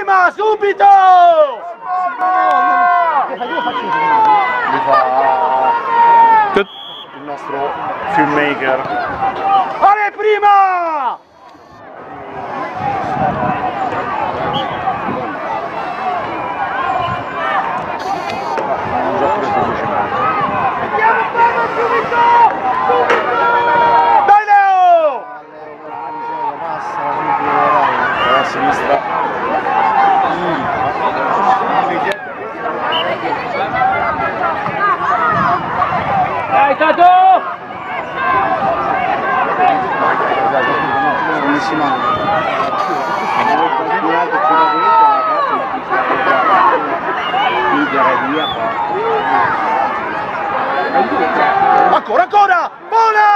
prima, subito! Il nostro filmmaker. Ale prima! Ancora, ancora! Buona!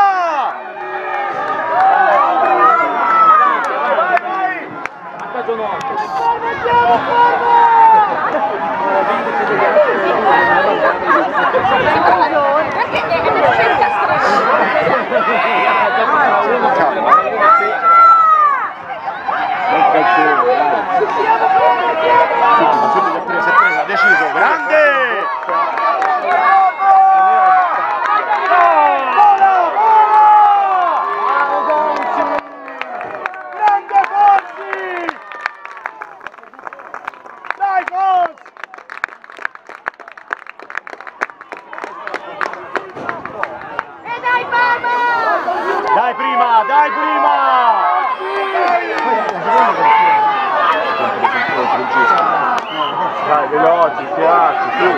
Vai, Velhote, Fiasco, tudo.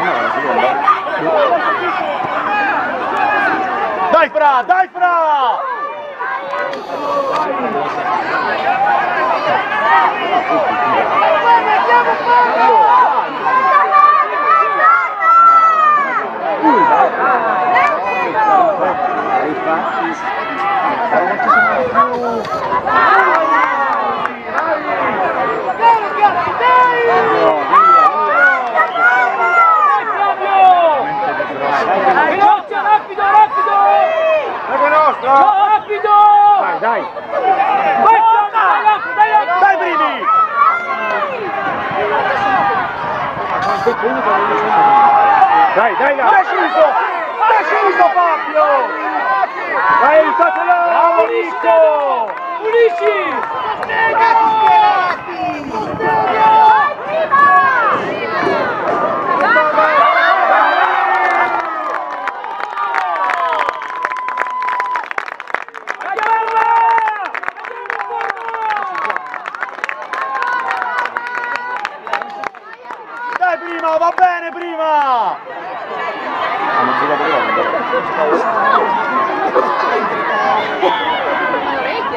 Não, é Dai pra, dai pra! Aí tá. Aí tá. dai là! Deciso! Deciso Fabio! Dai, aiutatelo! Bravo Nico! Unisci!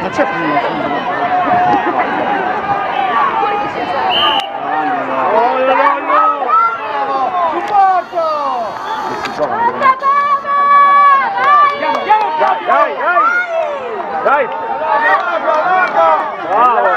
Ma c'è più una Dai, dai! Dai! Bravo!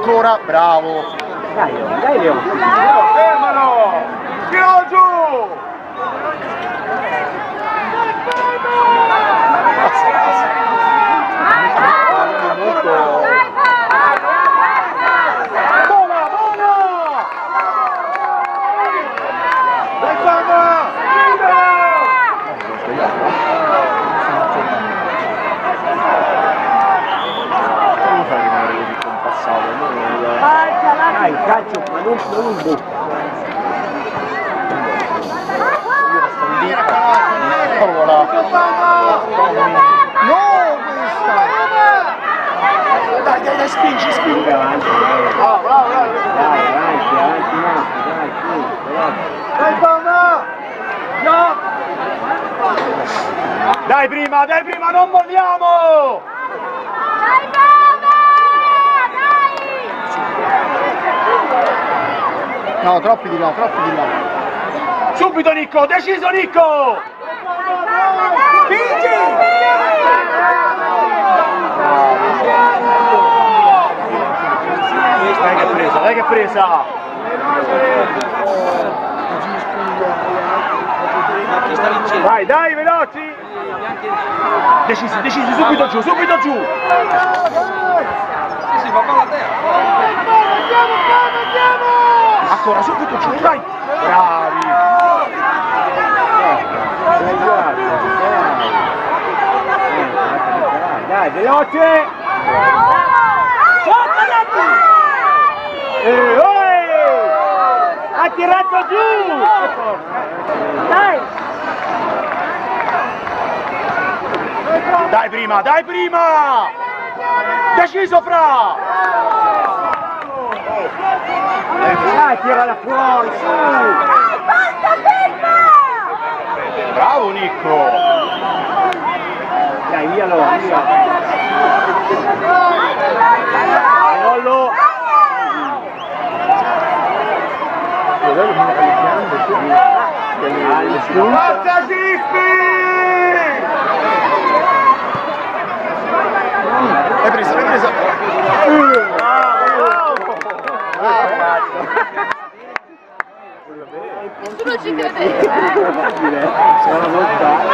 Ancora, bravo. Dai, dai Leone. Fermalo! Tiro giù! Buona, buona! Dai Parma! Come fai a rimanere così compassato? Non- Dai, calcio, ma non, non in bocca. Là. No, questa! Dai, dai, dai, spingi, spingi. Avanti, dai, Bravo, bravo, bravo! dai, avanti, avanti, Marco, dai, su, avanti. Dai Parma! No! Dai prima, dai prima, non molliamo! Dai! Dai! No, troppi di là, troppi di là. Subito Nicco, deciso Nicco! Dai che presa, dai che presa! Vai, dai, veloci! Decisi, decisi, subito giù, subito giù! Ancora, subito giù, dai! Bravi! Dai, veloce! Eh, oi! Ha tirato giù! Dai! Dai prima, dai prima! Deciso fra! Dai, tirala fuori, su! Basta, ferma! Bravo Nicco! Dai, via lo, via. Lollo! Forza Gippi! L'hai presa, l'hai presa. Tu non ci credevi, eh? Sono lontano.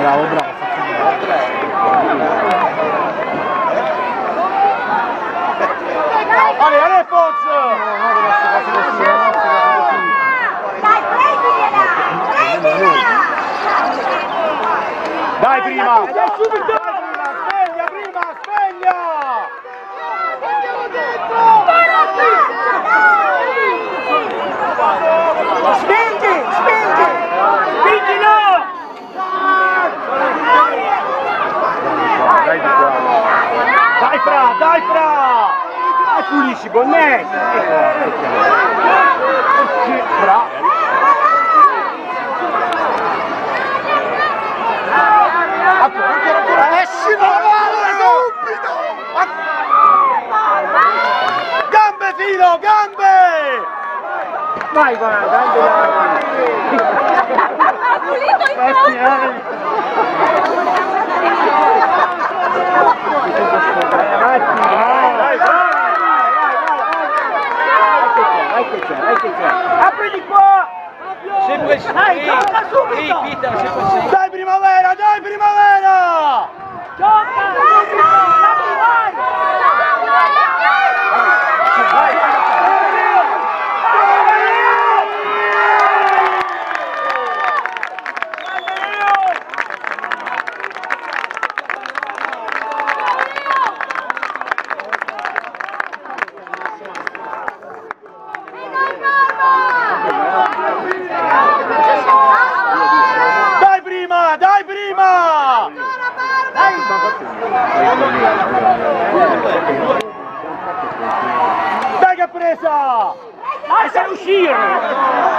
Bravo, bravo. Ale, Ale Fons! Dai, prenditela! Prenditela! Dai prima! Dai subito! Sveglia prima, sveglia! Spingi, spingi! Spingilo! Dai Fra, dai Fra! E pulisci, Bonnetti! Fra! Ancora, ancora, ancora. Esci la mano subito. Gambe filo, gambe! Vai, guarda. Ha pulito il! Vai avanti, Dai, vai. bravi! Vai che c'è, vai che c'è. Apri di qua! Sempre Dai, gioca subito! Ehi, Peter, sempre sì. Dai primavera, dai primavera! Dai! Dai che presa! Dai, sai uscire!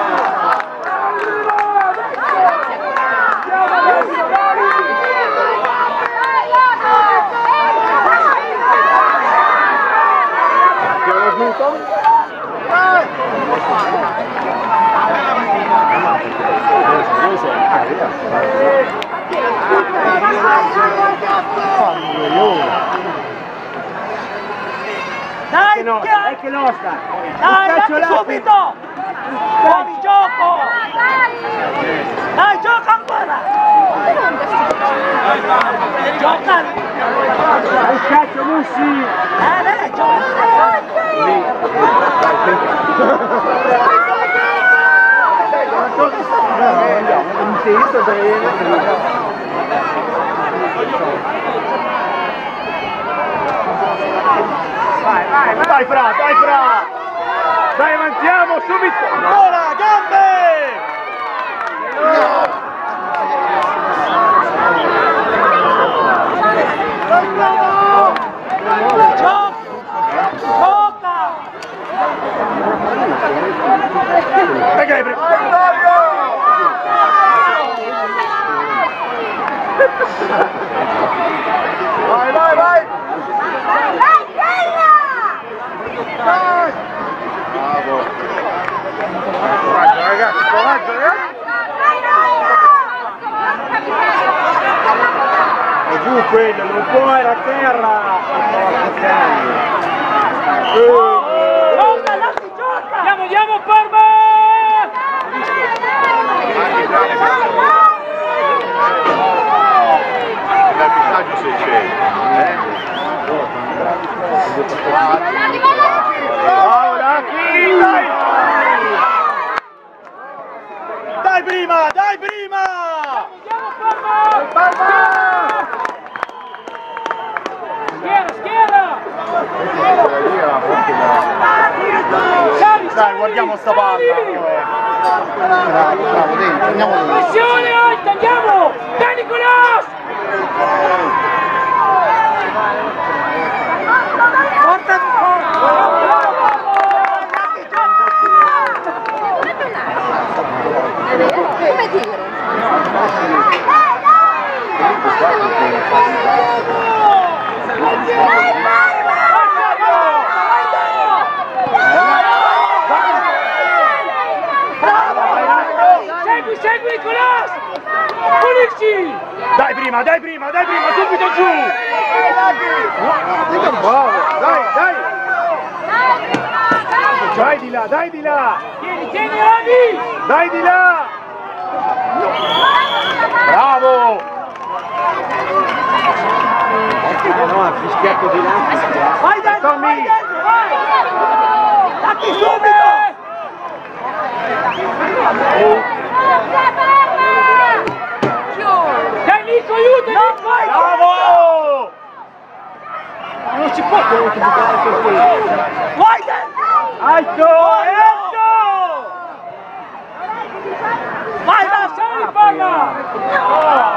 Dai, No, dai, è che nostra! dai, dai subito! Fuori gioco! Dai, gioca ancora! Gioca! Il calcio Mussi! Eh, dai, gioca! Dai Fra, dai Fra! Dai avanziamo subito! Ancora, gambe! Gioca! Gioca! Dai Gabriel! Vai, vai, vai! Dai, Stella! Coraggio ragazzi, coraggio ragazzi! Dai, Rosa! È giù quello, non può, è la terra! Gioca, lasci gioca! Andiamo, andiamo, Parma! L'avvisaggio se c'è. Bravo Lucky! Dai! Dai prima, dai prima! Schiera, Dai, guardiamo sta palla! Bravo, dentro, andiamo dentro. Pressione alta, andiamo! Dai Nicolas! Porta Come Dai di là, dai di là! Tieni, tieni Avi! Dai di là! Bravo! No, ha fischiato di là. Vai dentro, Tommy! vai dentro, vai! Datti subito! Dai Nico, aiuto! Nico, vai! Bravo! Non si può buttare così. Vai dentro! Aito, é Eto! Vai dar sem pagar!